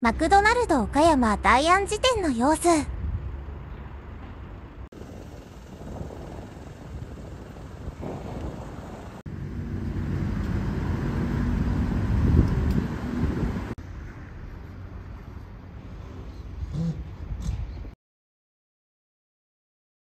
マクドナルド岡山大安寺店の様子。